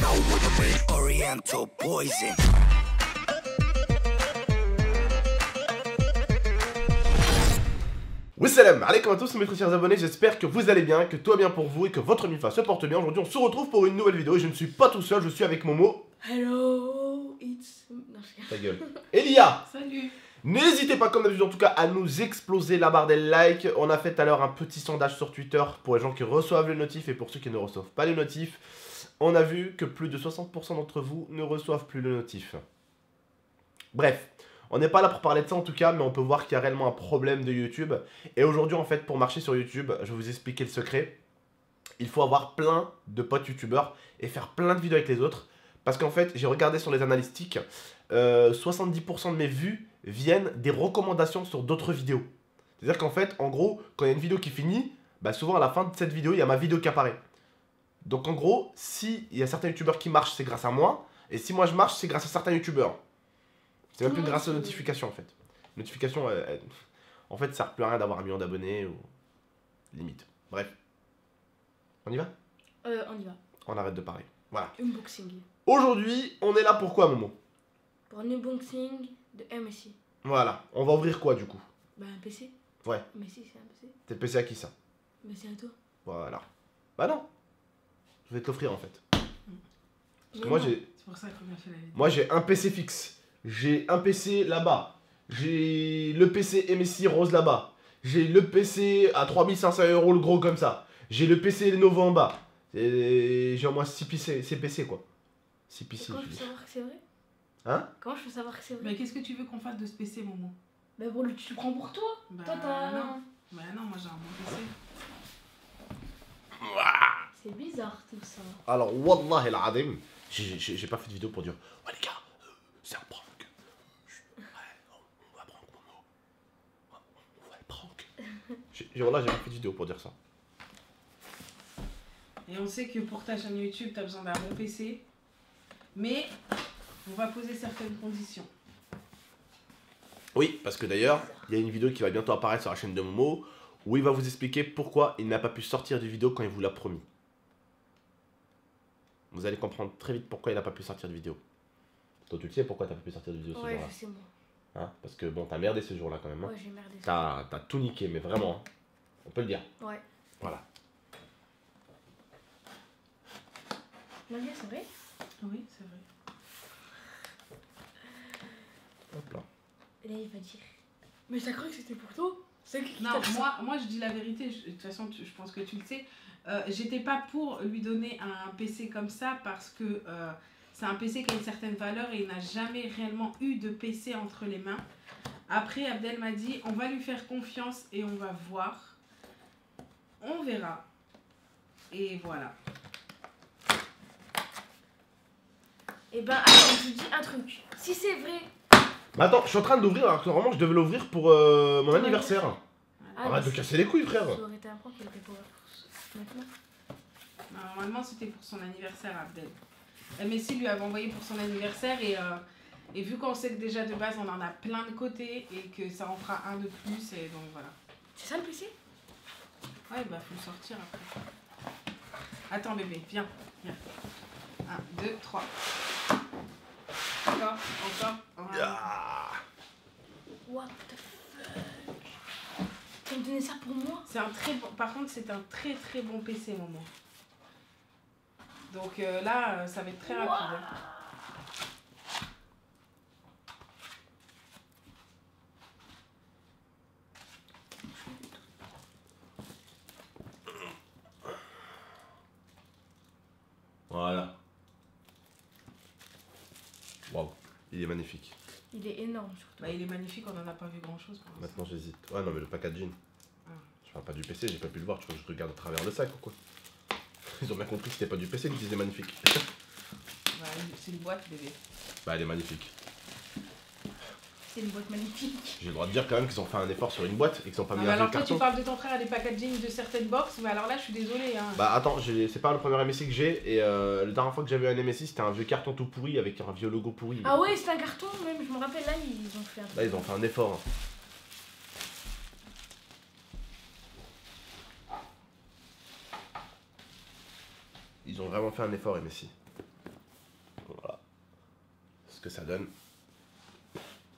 know what I mean. Oriental poison. Wassalam, allez comment à tous mes très chers abonnés, j'espère que vous allez bien, que tout va bien pour vous et que votre mifa se porte bien. Aujourd'hui on se retrouve pour une nouvelle vidéo et je ne suis pas tout seul, je suis avec Momo, Hello, it's. Non, je ta gueule, Elia. Salut. N'hésitez pas comme d'habitude en tout cas à nous exploser la barre des likes. On a fait tout à l'heure un petit sondage sur Twitter pour les gens qui reçoivent les notifs et pour ceux qui ne reçoivent pas les notifs. On a vu que plus de 60% d'entre vous ne reçoivent plus le notif. Bref, on n'est pas là pour parler de ça en tout cas, mais on peut voir qu'il y a réellement un problème de YouTube. Et aujourd'hui en fait, pour marcher sur YouTube, je vais vous expliquer le secret. Il faut avoir plein de potes youtubeurs et faire plein de vidéos avec les autres. Parce qu'en fait, j'ai regardé sur les analytiques, euh, 70% de mes vues viennent des recommandations sur d'autres vidéos. C'est-à-dire qu'en fait, en gros, quand il y a une vidéo qui finit, bah souvent à la fin de cette vidéo, il y a ma vidéo qui apparaît. Donc en gros, si il y a certains youtubeurs qui marchent, c'est grâce à moi. Et si moi je marche, c'est grâce à certains youtubeurs. C'est même plus grâce aux notifications en fait. Notifications, euh, euh, en fait, ça sert plus à rien d'avoir un million d'abonnés ou limite. Bref. On y va? Euh, on y va. On arrête de parler. Voilà. Unboxing. Aujourd'hui, on est là pour quoi, Momo? Pour un unboxing de MSI. Voilà. On va ouvrir quoi du coup? Bah, un PC. Ouais. MSI, c'est un PC. T'es le PC à qui ça? Mais c'est à toi. Voilà. Bah non. Je vais te l'offrir en fait. Parce que moi j'ai C'est pour ça qu'on a fait la vidéo. moi j'ai un PC fixe. J'ai un PC là-bas. J'ai le PC MSI rose là-bas. J'ai le PC à 3500 euros le gros comme ça. J'ai le PC Lenovo en bas. J'ai au moins 6 PC, 6 PC quoi. 6 Et PC. Comment je peux savoir que c'est vrai? Hein Comment je peux savoir que c'est vrai? Mais qu'est-ce que tu veux qu'on fasse de ce PC, Momo Bah, bon, le- tu le prends pour toi. Bah toi, t'as. non. Bah non, moi j'ai un bon PC. C'est bizarre tout ça. Alors, Wallah el Adim, j'ai pas fait de vidéo pour dire Ouais, les gars, euh, c'est un prank. Ouais, on va prank, Momo. On va le prank. Wallah, j'ai pas fait de vidéo pour dire ça. Et on sait que pour ta chaîne YouTube, t'as besoin d'un bon PC. Mais on va poser certaines conditions. Oui, parce que d'ailleurs, il y a une vidéo qui va bientôt apparaître sur la chaîne de Momo où il va vous expliquer pourquoi il n'a pas pu sortir de vidéo quand il vous l'a promis. Vous allez comprendre très vite pourquoi il n'a pas pu sortir de vidéo. Toi, tu le sais pourquoi t'as pas pu sortir de vidéo ce Ouais, jour-là je sais moi. hein Parce que bon, t'as merdé ce jour-là quand même. hein. Ouais, j'ai merdé. T'as t'as tout niqué, mais vraiment. hein. On peut le dire. Ouais. Voilà. Nadia, c'est vrai? Oui, c'est vrai. Hop là. Et là, il va dire. Mais t'as cru que c'était pour toi? C'est qui qui Non, moi, moi je dis la vérité. De toute façon, tu- je pense que tu le sais. Euh, J'étais pas pour lui donner un PC comme ça parce que euh, c'est un PC qui a une certaine valeur et il n'a jamais réellement eu de PC entre les mains. Après, Abdel m'a dit on va lui faire confiance et on va voir. On verra. Et voilà. Eh ben, attends, je vous dis un truc. Si c'est vrai. Mais attends, je suis en train d'ouvrir alors que normalement je devais l'ouvrir pour euh, mon Ton anniversaire. Ah, Arrête de casser les couilles, frère. Ça aurait été un prank, il était pour maintenant. Normalement, c'était pour son anniversaire, Abdel. Euh, Messi lui avait envoyé pour son anniversaire et, euh, et vu qu'on sait que déjà de base on en a plein de côtés et que ça en fera un de plus, et donc voilà. C'est ça le PC Ouais, bah faut le sortir après. Attends bébé, viens, viens. 1, 2, 3. Encore, encore. voilà. Ah. What the fuck? Tu me donné ça pour moi? C'est un très bon. Par contre, c'est un très très bon PC, Momo. Donc euh, là, euh, ça va être très rapide. hein. Voilà. Waouh, il est magnifique. Il est énorme surtout. Bah, il est magnifique, on en a pas vu grand chose pour. Maintenant j'hésite. Ouais, non, mais le packaging. Ah. Je parle pas du PC, j'ai pas pu le voir, tu crois que je regarde à travers le sac ou quoi Ils ont bien compris que c'était pas du PC qu'ils disaient magnifique. Bah, c'est une boîte, bébé. bah, elle est magnifique. C'est une boîte magnifique. J'ai le droit de dire quand même qu'ils ont fait un effort sur une boîte et qu'ils ont pas Ah, mis un alors toi, tu parles de ton frère et des packaging de certaines box, mais alors là, je suis désolée. Hein. Bah attends, c'est pas le premier MSI que j'ai et euh, la dernière fois que j'avais un MSI c'était un vieux carton tout pourri avec un vieux logo pourri. Ah ouais, c'est un carton même, je me rappelle là, ils ont fait un Là ils ont fait un effort. hein. Ils ont vraiment fait un effort MSI. ce que ça donne.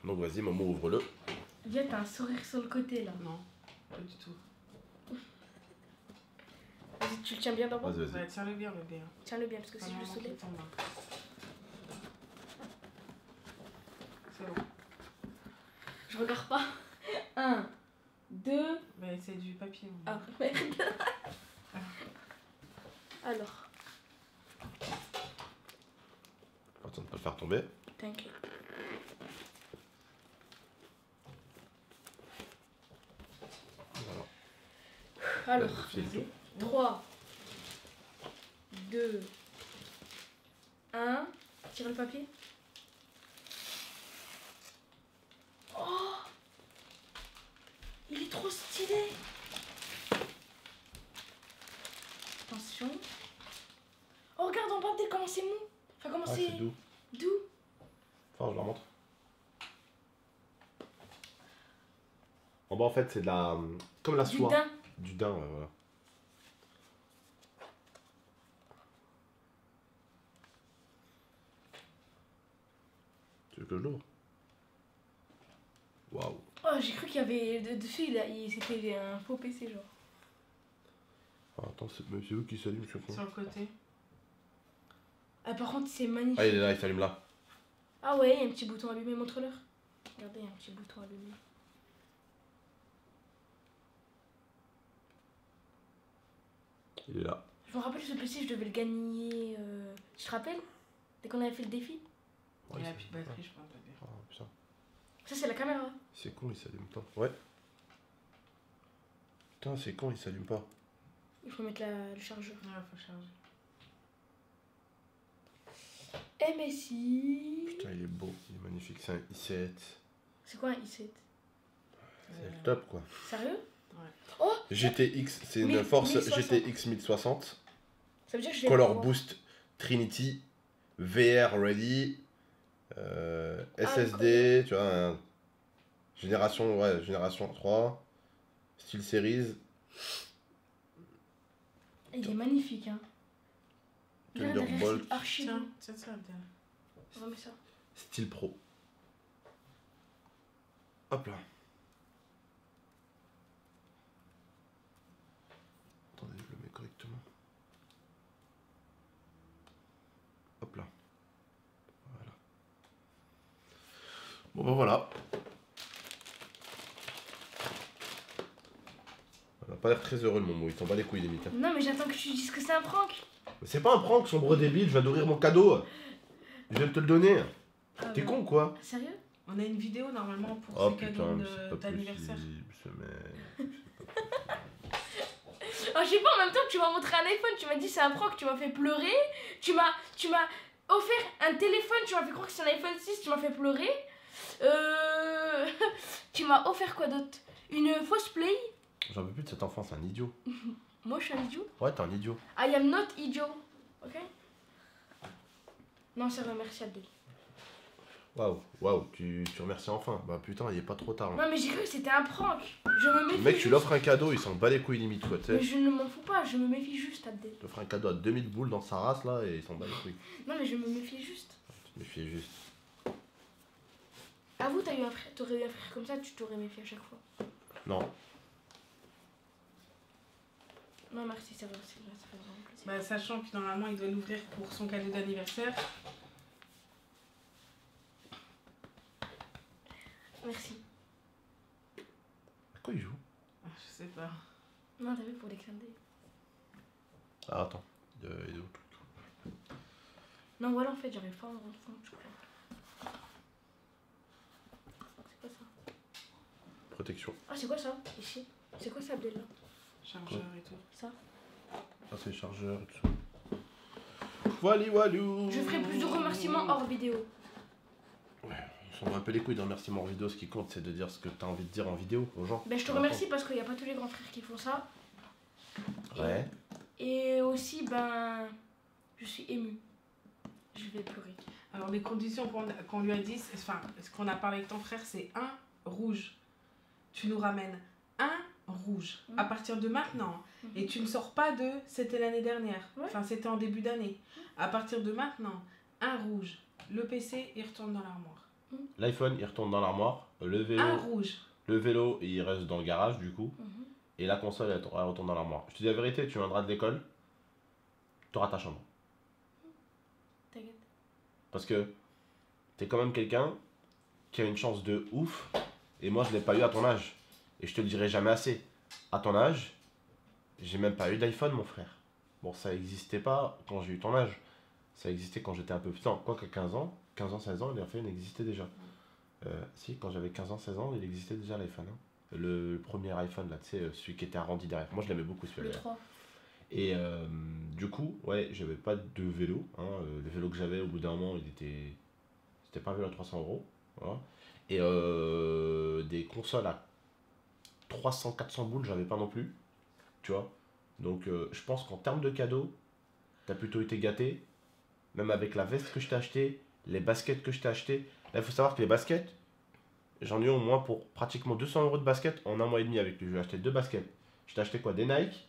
Donc vas-y, Momo, ouvre-le. Viens, t'as un sourire sur le côté là. Non, pas du tout. Vas-y, tu le tiens bien d'abord. Vas-y, vas-y. Ouais, tiens-le bien, bébé. hein. Tiens-le bien parce que si je le maman soulève. C'est bon. Je regarde pas. Un, deux. Mais c'est du papier. Ah, merde. Alors, Attends de pas le faire tomber. t'inquiète. Voilà. Alors, File tout. 3, 2, 1. Tire le papier. Oh Il est trop stylé Attention. Oh, regarde en bas, comment c'est mou. Enfin, comment c'est doux. doux. Enfin, je leur montre. En bas, en fait, c'est de la. Comme la soie. Du daim, ouais, voilà. Tu veux que je l'ouvre Waouh. Oh, j'ai cru qu'il y avait de- dessus, il a- c'était un faux PC, genre. Ah, attends, c'est où qui s'allume sur Sur le côté. Ah, par contre, c'est magnifique. Ah, il est là, il s'allume là. Ah ouais, il y a un petit bouton allumé, montre-leur. Regardez, il y a un petit bouton allumé. Il est là. Je me rappelle ce PC, je devais le gagner. euh, Tu te rappelles? Dès qu'on avait fait le défi? Ouais, Il a c'est- plus de batterie, je pense. Ah, putain. Ça, c'est la caméra. C'est con, il s'allume pas. Ouais. Putain, c'est con, il s'allume pas. Il faut mettre la- le chargeur. Ouais, faut charger. MSI. Putain, il est beau, il est magnifique. C'est un i7. C'est quoi un i7 C'est Euh, le top, quoi. Sérieux? GTX, c'est une Force 1060. GTX 1060. Ça veut dire que Color. Boost Trinity. VR Ready. euh, SSD, tu vois. un- génération, ouais, génération 3. Style Series. Il est magnifique, hein. Thunderbolt. c'est archi Tiens, tiens remet ça. Style Pro. Hop là. Attendez, je le mets correctement. Hop là. Voilà. Bon bah voilà. On a pas l'air très heureux le Momo, il s'en bat les couilles limite. hein. Non, mais j'attends que tu dises que c'est un prank. Mais c'est pas un prank, sombre débile, je viens d'ouvrir mon cadeau. Je viens de te le donner. Ah, T'es bah. con quoi Sérieux? On a une vidéo normalement pour Oh ces putain, cadeaux mais de- pas d'anniversaire. possible, ce mec. Je sais pas, en même temps, tu m'as montré un iPhone, tu m'as dit c'est un prank, tu m'as fait pleurer. Tu m'as, tu m'as offert un téléphone, tu m'as fait croire que c'est un iPhone 6, tu m'as fait pleurer. Euh... tu m'as offert quoi d'autre? Une fausse play? J'en peux plus de cet enfant, c'est un idiot. Moi, je suis un idiot. Ouais, t'es un idiot. I am not idiot. Ok? Non, ça va, merci Abdel. Waouh, waouh, tu, tu remercies enfin. Bah putain, il est pas trop tard. hein. Non, mais j'ai cru que c'était un prank. Je me méfie. Le mec, tu juste. l'offres un cadeau, il s'en bat les couilles limite quoi, tu Mais sais. je ne m'en fous pas, je me méfie juste, Abdel. Tu offres un cadeau à 2000 boules dans sa race là et il s'en bat les couilles. Non, mais je me méfie juste. Tu te méfies juste. Avoue, t'as eu un frère, t'aurais eu un frère comme ça, tu t'aurais méfié à chaque fois. Non. Non, merci, ça va, c'est vrai, ça fait vraiment plaisir. Bah, sachant que normalement il doit l'ouvrir pour son cadeau d'anniversaire. Merci. À quoi il joue? Ah, Je sais pas. Non, t'as vu pour les clins d'œil. Ah attends, il le truc Non, voilà, en fait, j'arrive pas à rendre compte, je crois. C'est quoi ça? Protection. Ah, c'est quoi ça? Ici C'est quoi ça, Abdel? Là Chargeur et tout. Ça? Ah, c'est le chargeur et tout ça. Wally walou Je ferai plus de remerciements hors vidéo. On s'en bat un peu les couilles d'un remerciement en vidéo, ce qui compte c'est de dire ce que t'as envie de dire en vidéo aux gens. Ben, je te remercie parce qu'il n'y a pas tous les grands frères qui font ça. Ouais. Et aussi, ben, je suis émue. Je vais pleurer. Alors les conditions qu'on lui a dit, enfin ce qu'on a parlé avec ton frère, c'est un rouge. Tu nous ramènes un rouge Mhm. à partir de maintenant. Mhm. Et tu ne sors pas de c'était l'année dernière. Ouais. Enfin c'était en début d'année. À partir de maintenant, un rouge. Le PC, il retourne dans l'armoire. L'iPhone, il retourne dans l'armoire. Le vélo, Un rouge. le vélo, il reste dans le garage, du coup. Mhm. Et la console, elle, elle retourne dans l'armoire. Je te dis la vérité, tu viendras de l'école, tu auras ta chambre. T'inquiète. Parce que t'es quand même quelqu'un qui a une chance de ouf. Et moi, je l'ai pas eu à ton âge. Et je te le dirai jamais assez. À ton âge, j'ai même pas eu d'iPhone, mon frère. Bon, ça existait pas quand j'ai eu ton âge. Ça existait quand j'étais un peu petit. Non, quoi que 15 ans, 15 ans, 16 ans, l'iPhone existait déjà. Euh, si, quand j'avais 15 ans, 16 ans, il existait déjà l'iPhone. hein. Le, le premier iPhone, là, tu sais, euh, celui qui était arrondi derrière. Moi, je l'aimais beaucoup, celui-là. Le 3. Et euh, du coup, ouais, j'avais pas de vélo. hein, euh, le vélo que j'avais, au bout d'un moment, il était. C'était pas un vélo à 300 euros. Voilà. Et euh, des consoles à 300-400 boules, j'avais pas non plus. Tu vois Donc, je pense qu'en termes de cadeaux, t'as plutôt été gâté. Même avec la veste que je t'ai acheté, les baskets que je t'ai acheté. Là, il faut savoir que les baskets, j'en ai eu au moins pour pratiquement 200 euros de baskets en un mois et demi avec lui. Je lui ai acheté deux baskets. Je t'ai acheté quoi Des Nike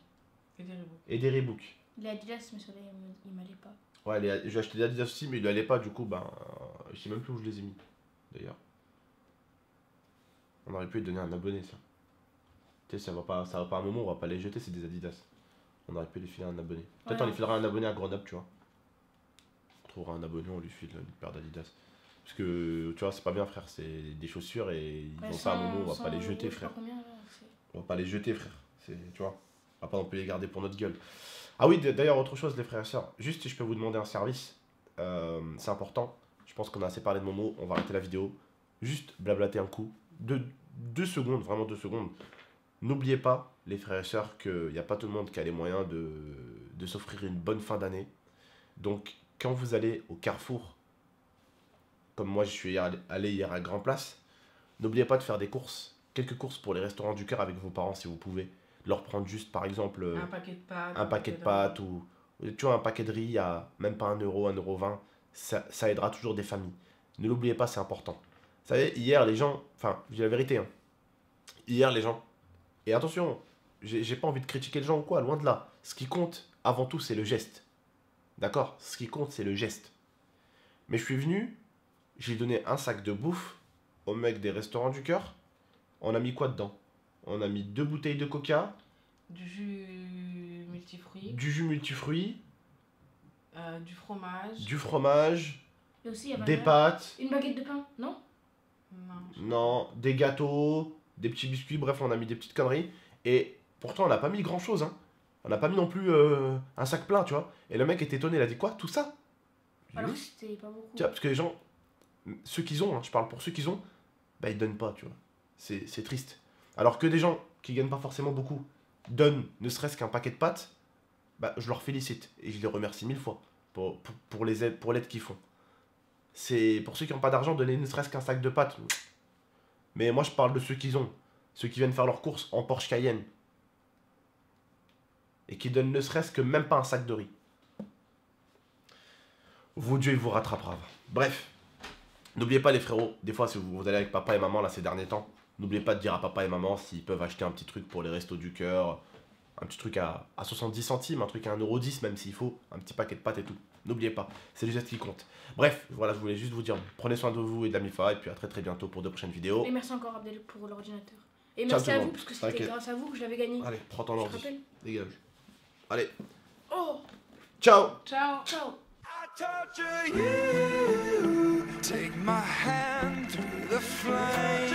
Et des Reebok. et des Reebok. Les Adidas, mais ceux-là, il m'allait pas. Ouais, les- j'ai acheté des Adidas aussi, mais il allait pas, du coup, ben, euh, je sais même plus où je les ai mis, d'ailleurs. On aurait pu lui donner un abonné, ça. Tu sais, ça va pas, ça va pas un moment, on va pas les jeter, c'est des Adidas. On aurait pu les filer un abonné. Peut-être Ouais. on les filera un abonné à Grenoble, tu vois. Trouvera un abonné, on lui file une paire d'Adidas. Parce que, tu vois, c'est pas bien, frère, c'est des chaussures et ils Ouais, vont pas à un 100 moment, on va pas 100 les jeter, frère. combien, là, On va pas les jeter, frère. C'est, tu vois, on va pas non plus les garder pour notre gueule. Ah oui, d'ailleurs, autre chose, les frères et sœurs. Juste si je peux vous demander un service, euh, c'est important. Je pense qu'on a assez parlé de Momo, on va arrêter la vidéo. Juste blablater un coup. Deux, deux secondes, vraiment deux secondes. N'oubliez pas, les frères et sœurs, qu'il n'y a pas tout le monde qui a les moyens de, de s'offrir une bonne fin d'année. Donc, quand vous allez au Carrefour, comme moi je suis allé hier à Grand Place, n'oubliez pas de faire des courses. Quelques courses pour les restaurants du cœur avec vos parents si vous pouvez. Leur prendre juste, par exemple, euh, Un paquet de pâtes. un paquet de pâtes ou tu vois un paquet de riz à même pas 1 euro, 1 euro 20, ça, ça aidera toujours des familles. Ne l'oubliez pas, c'est important. Vous savez, hier les gens, enfin, je dis la vérité, hein. hier les gens, et attention, j'ai pas envie de critiquer les gens ou quoi, loin de là. Ce qui compte avant tout, c'est le geste. D'accord Ce qui compte, c'est le geste. Mais je suis venu, j'ai donné un sac de bouffe au mec des restaurants du cœur. On a mis quoi dedans? On a mis deux bouteilles de coca, Du jus multifruits. du jus multifruits, euh, du fromage. du fromage, Et aussi, y avait des pâtes, Une baguette de pain, non? Non. non, des gâteaux, des petits biscuits, bref, on a mis des petites conneries. Et pourtant, on n'a pas mis grand chose, hein. On n'a pas mis non plus euh, un sac plein, tu vois. Et le mec était étonné, il a dit quoi Tout ça? Alors que c'était pas beaucoup. Tu vois, parce que les gens, ceux qu'ils ont, hein, je parle pour ceux qu'ils ont, bah ils donnent pas, tu vois. C'est c'est triste. Alors que des gens qui gagnent pas forcément beaucoup donnent ne serait-ce qu'un paquet de pâtes, bah je leur félicite et je les remercie mille fois pour, pour, pour les aides, pour l'aide qu'ils font. C'est pour ceux qui n'ont pas d'argent, donner ne serait-ce qu'un sac de pâtes. Mais moi je parle de ceux qu'ils ont, ceux qui viennent faire leurs courses en Porsche Cayenne et qui donnent ne serait-ce que même pas un sac de riz. Vous Dieu il vous rattrapera. Bref, n'oubliez pas les frérots, des fois si vous, vous allez avec papa et maman là ces derniers temps, n'oubliez pas de dire à papa et maman s'ils peuvent acheter un petit truc pour les restos du cœur, un petit truc à, à 70 centimes, un truc à 1,10€ même s'il faut, un petit paquet de pâtes et tout. N'oubliez pas, c'est le geste qui compte. Bref, voilà, je voulais juste vous dire, prenez soin de vous et de la MIFA et puis à très très bientôt pour de prochaines vidéos. Et merci encore Abdel pour l'ordinateur. Et merci à vous parce que c'était grâce à vous que je l'avais gagné. Allez, prends ton ordi, dégage. Allez, Oh, ciao Ciao. ciao I torture you. Take my hand through the flame.